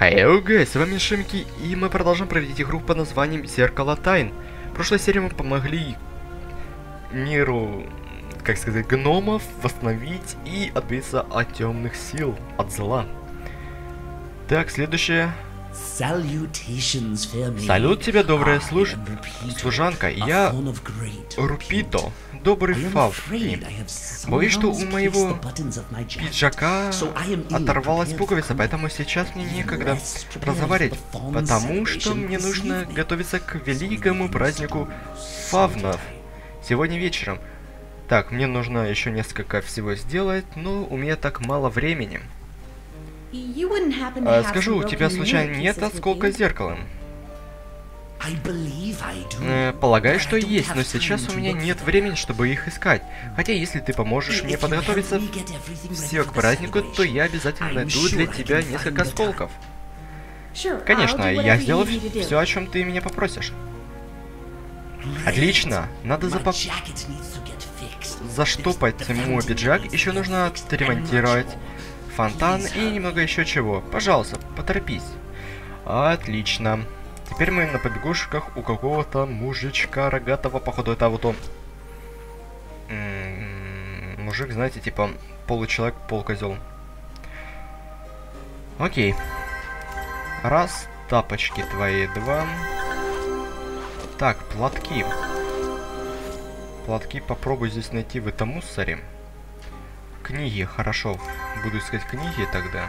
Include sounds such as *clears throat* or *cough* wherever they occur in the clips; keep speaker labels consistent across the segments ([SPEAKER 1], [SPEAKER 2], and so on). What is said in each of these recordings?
[SPEAKER 1] Хай, гайс, с вами Шимки, и мы продолжим проводить игру под названием Зеркало Тайн. В прошлой серии мы помогли миру, как сказать, гномов восстановить и отбиться от темных сил, от зла. Так, следующее. Салют тебе, добрая служ... служанка. Я Рупито добрый Фавки. Боюсь, что у моего пиджака оторвалась пуговица, поэтому сейчас мне некогда разговаривать, потому что мне нужно готовиться к великому празднику Фавнов сегодня вечером. Так, мне нужно еще несколько всего сделать, но у меня так мало времени. А, скажу, у тебя случайно нет осколка зеркала? Э, полагаю, что есть, но сейчас у меня нет времени, чтобы их искать. Хотя, если ты поможешь мне подготовиться все к празднику, то я обязательно найду для тебя несколько осколков. Конечно, я сделаю все, о чем ты меня попросишь. Отлично. Надо запап... заштопать мой пиджак. Еще нужно отремонтировать фонтан и немного еще чего. Пожалуйста, поторопись. Отлично. Теперь мы на побегушках у какого-то мужичка рогатого, походу это вот он. М -м -м, мужик, знаете, типа получеловек, полукозел. Окей. Раз, тапочки твои, два. Так, платки. Платки попробую здесь найти в этом мусоре. Книги, хорошо. Буду искать книги тогда.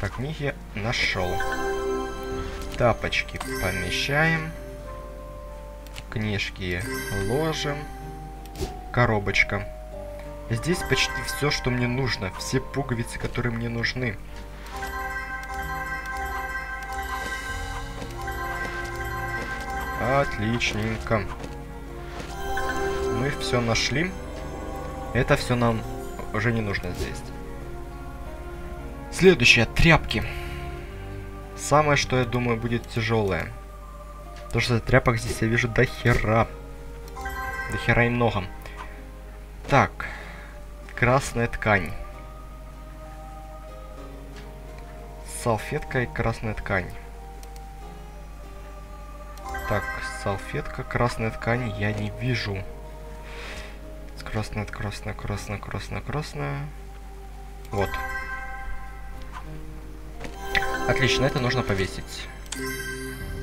[SPEAKER 1] Так, книги нашел. Тапочки помещаем. Книжки ложим. Коробочка. Здесь почти все, что мне нужно. Все пуговицы, которые мне нужны. Отличненько. Мы все нашли. Это все нам уже не нужно здесь. Следующее. Тряпки. Самое, что я думаю, будет тяжелое. Потому что тряпок здесь я вижу до хера. До хера и много. Так. Красная ткань. Салфетка и красная ткань. Так, салфетка, красная ткань я не вижу. Красная, красная, красная, красная, красная. Вот. Отлично, это нужно повесить.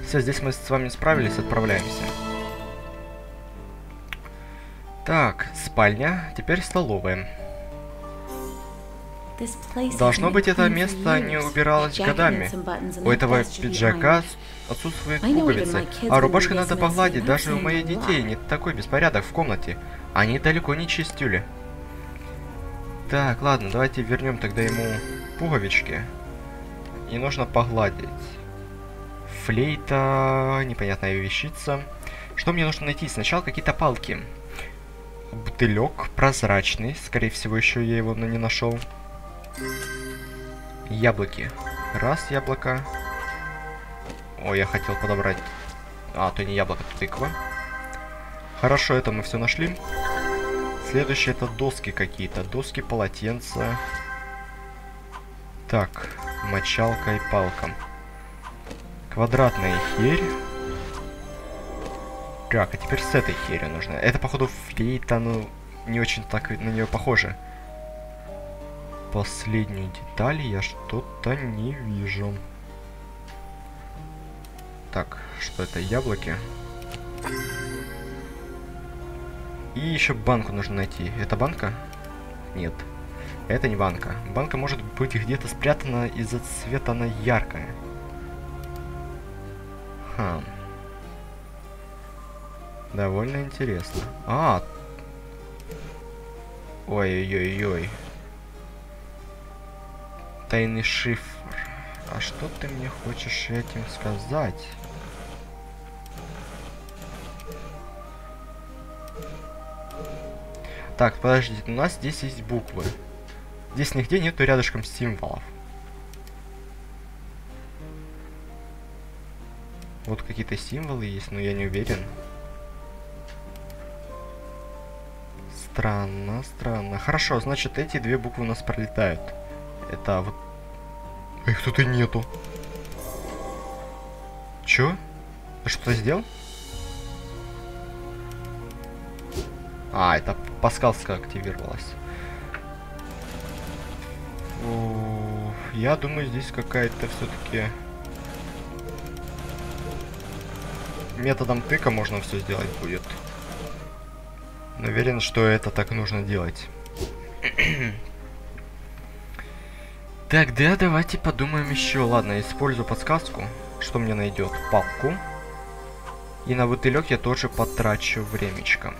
[SPEAKER 1] Все, здесь мы с вами справились, отправляемся. Так, спальня, теперь столовая. Должно быть, это место не убиралось годами. У этого пиджака отсутствует пуговица, а рубашка надо погладить. Даже у моих детей не такой беспорядок в комнате. Они далеко не чистили. Так, ладно, давайте вернем тогда ему пуговички. И нужно погладить. Флейта, непонятная вещица. Что мне нужно найти? Сначала какие-то палки. Бутылек прозрачный. Скорее всего, еще я его не нашел. Яблоки. Раз яблоко. О, я хотел подобрать... А, то не яблоко, то тыква. Хорошо, это мы все нашли. Следующее это доски какие-то. Доски, полотенца. Так, мочалка и палка. Квадратная херь. Так, а теперь с этой херью нужно. Это, походу, флейта, ну, не очень так на нее похоже. Последнюю деталь я что-то не вижу. Так, что это, яблоки? И еще банку нужно найти. Это банка? Нет. Это не банка. Банка может быть где-то спрятана из-за цвета она яркая. Хм. Довольно интересно. А! Ой-ой-ой-ой. Тайный шифр. А что ты мне хочешь этим сказать? Так, подождите, у нас здесь есть буквы. Здесь нигде нету рядышком символов. Вот какие-то символы есть, но я не уверен. Странно, странно. Хорошо, значит эти две буквы у нас пролетают. Это вот их тут и нету. Чё? Ты что-то сделал? А, это подсказка активировалась. Фу, Я думаю, здесь какая-то все-таки методом тыка можно все сделать будет. Уверен, что это так нужно делать. *clears throat* так, да, давайте подумаем еще. Ладно, использую подсказку. Что мне найдет? Палку. И на бутылек я тоже потрачу времечко.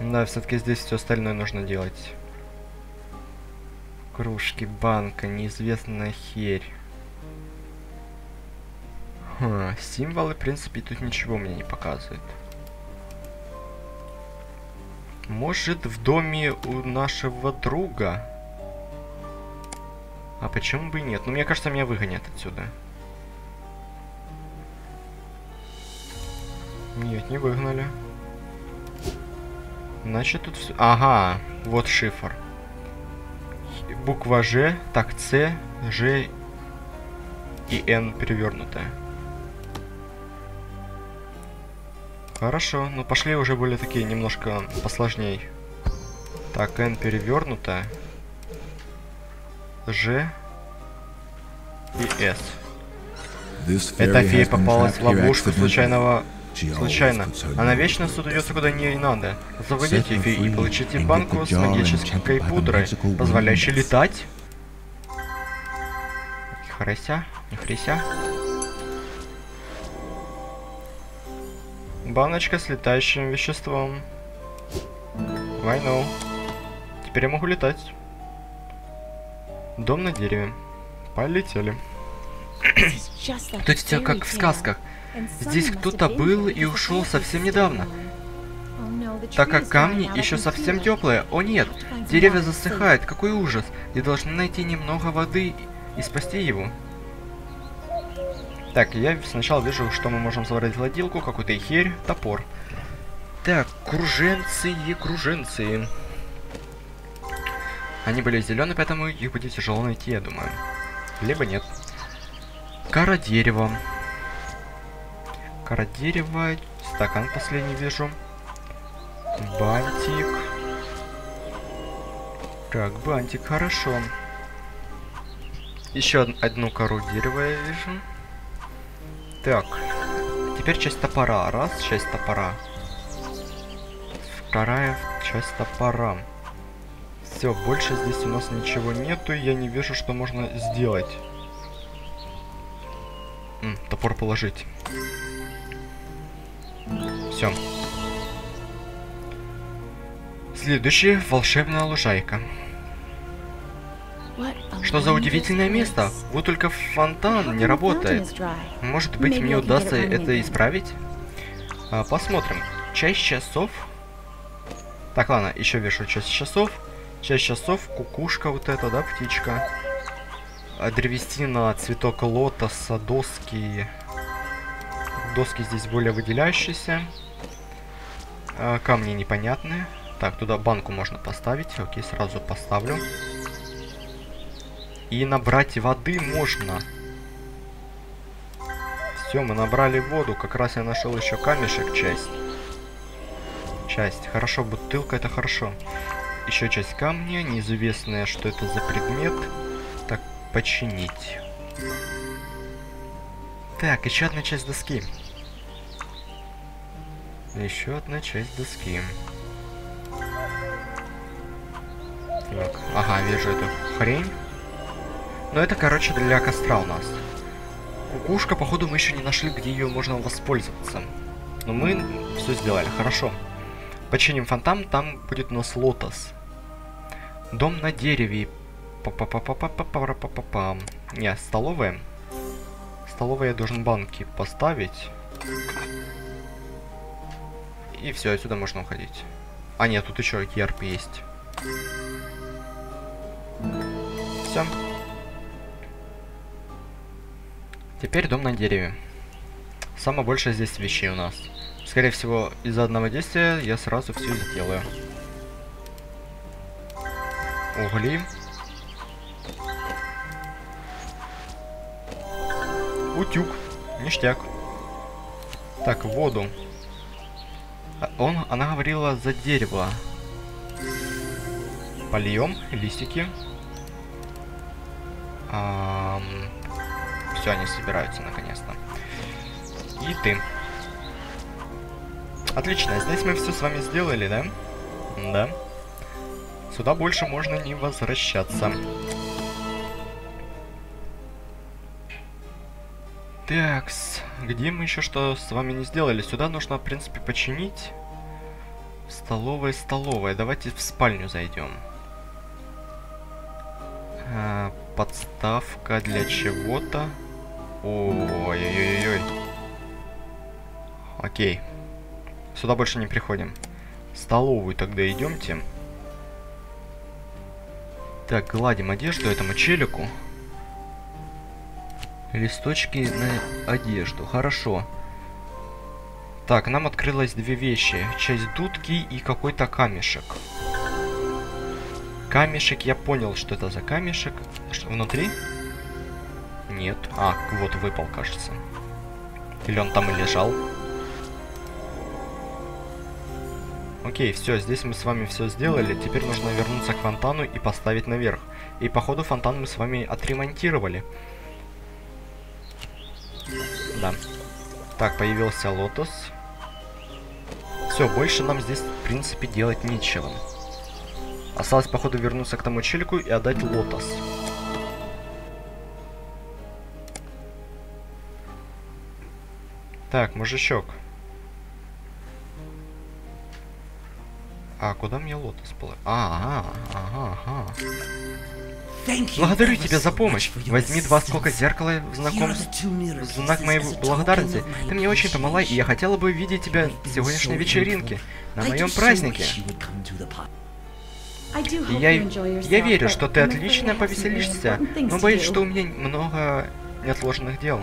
[SPEAKER 1] Да, все-таки здесь все остальное нужно делать. Кружки, банка, неизвестная херь. Ха, символы, в принципе, тут ничего мне не показывают. Может, в доме у нашего друга? А почему бы и нет? Ну, мне кажется, меня выгонят отсюда. Нет, не выгнали. Значит, тут. Ага, вот шифр. Буква Ж, так, С, Ж и Н перевернутая. Хорошо, ну пошли уже были такие немножко посложней. Так, N перевернутая. Ж и S. Эта фея попалась в ловушку случайного... Случайно. Она вечно судуется куда не надо. Заводите фею и получите банку с магической пудрой, позволяющей летать. Храся, не хрися. Баночка с летающим веществом. No? Теперь я могу летать. Дом на дереве. Полетели. Тут все как в сказках. Здесь кто-то был и ушел совсем недавно. Так как камни еще совсем теплые. О нет, деревья засыхают, какой ужас. И должны найти немного воды и спасти его. Так, я сначала вижу, что мы можем собрать ладилку, какую-то херь, топор. Так, круженцы и круженцы. Они были зеленые, поэтому их будет тяжело найти, я думаю. Либо нет. Кора дерева. Кора дерева. Стакан последний вижу. Бантик. Так, бантик, хорошо. Еще одну кору дерева я вижу. Так. Теперь часть топора. Раз, часть топора. Вторая часть топора. Все, больше здесь у нас ничего нету, я не вижу, что можно сделать. М, топор положить. Все. Следующий волшебная лужайка. Что за удивительное место? Вот только фонтан не работает. Может быть, мне удастся это исправить? А, посмотрим. Часть часов. Так, ладно, еще вешу часть часов. Часть часов, кукушка вот эта, да, птичка. А, древесина, цветок лотоса, доски. Доски здесь более выделяющиеся. А, камни непонятные. Так, туда банку можно поставить. Окей, сразу поставлю. И набрать воды можно. Все, мы набрали воду. Как раз я нашел еще камешек, часть. Часть. Хорошо, бутылка это хорошо. Еще часть камня. Неизвестное, что это за предмет. Так, починить. Так, еще одна часть доски. Еще одна часть доски. Так, ага, вижу эту хрень. Но это, короче, для костра у нас. Кукушка, походу, мы еще не нашли, где ее можно воспользоваться. Но мы все сделали, хорошо. Починим фонтан, там будет у нас лотос. Дом на дереве. па па па па па па па па па па Не, столовая. Столовая я должен банки поставить. И все, отсюда можно уходить. А нет, тут еще керп есть. Все. Теперь дом на дереве. Самое больше здесь вещей у нас. Скорее всего, из-за одного действия я сразу все сделаю. Угли. Утюг. Ништяк. Так, воду. А, Он, она говорила за дерево. Польем листики. Все, они собираются наконец-то. И ты. Отлично, здесь мы все с вами сделали, да? Да. Сюда больше можно не возвращаться. Такс, где мы еще что с вами не сделали? Сюда нужно, в принципе, починить. Столовая, столовая. Давайте в спальню зайдем. А, подставка для чего-то. Ой-ой-ой-ой. Окей. Сюда больше не приходим. В столовую тогда идемте. Так, гладим одежду этому челику. Листочки на одежду. Хорошо. Так, нам открылось две вещи. Часть дудки и какой-то камешек. Камешек, я понял, что это за камешек. Что, внутри? Нет. А, вот выпал, кажется. Или он там и лежал. Окей, все, здесь мы с вами все сделали. Теперь нужно вернуться к фонтану и поставить наверх. И походу фонтан мы с вами отремонтировали. Да. Так, появился лотос. Все, больше нам здесь, в принципе, делать нечего. Осталось, походу, вернуться к тому челику и отдать лотос. Так, мужичок. А, куда мне лотос было? А, ага, ага, ага. Благодарю тебя за помощь. Возьми два осколка зеркала в знаком... в знак моей благодарности. Ты мне очень помогла, и я хотела бы видеть тебя в сегодняшней вечеринке, на моем празднике. И я, я верю, что ты отлично повеселишься, но боюсь, что у меня много неотложенных дел.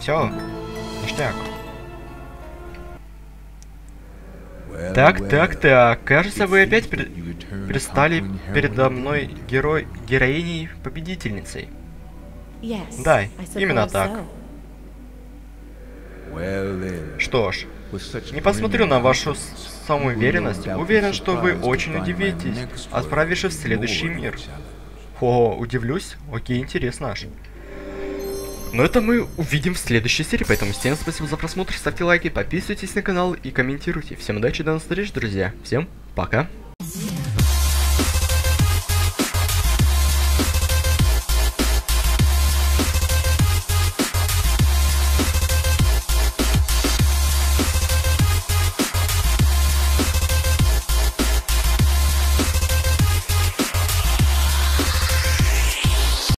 [SPEAKER 1] Все, ништяк. Так, так, так. Кажется, вы опять пред... предстали передо мной герой... героиней победительницей. Да, именно так. Что ж, не посмотрю на вашу самоуверенность. Уверен, что вы очень удивитесь, отправившись в следующий мир. О, удивлюсь? Окей, интересно аж. Но это мы увидим в следующей серии, поэтому всем спасибо за просмотр, ставьте лайки, подписывайтесь на канал и комментируйте. Всем удачи, до новых встреч, друзья. Всем пока.